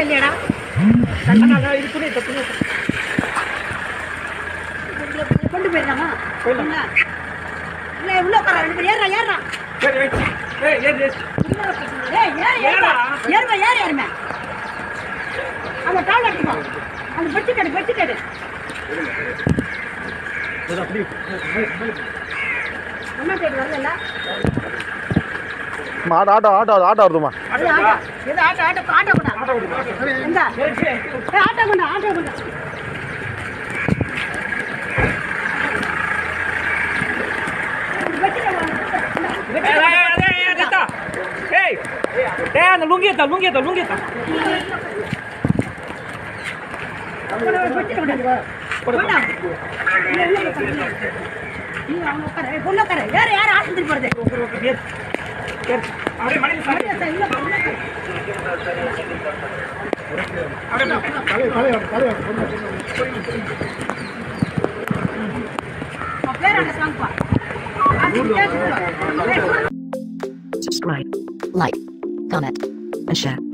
அண்ணா, அண்ணா, இது இந்த துணி. கொண்டு போயிடலாமா. என்ன? இல்லை உள்ள உட்கார? ரெண்டு பேரும் ஏறா ஏறா. ஏறுமா ஏறு ஏறுமா அந்த டால் எடுத்துக்கோ அந்த பெட்டி கடு பெட்டி கடு. அம்மா கேட்டு வரல ஆட்டோ ஆட்டோ ஆட்டோ ஆட்டோ வருதுமா அந்த லுங்கி எத்தா, லுங்கி எத்தா, லுங்கி எத்தா. பெட்டி கொண்டா கொண்டா நீ அவங்க உட்கார ஏய், பொண்ணு யார் யார் போறது subscribe, like, comment, and share.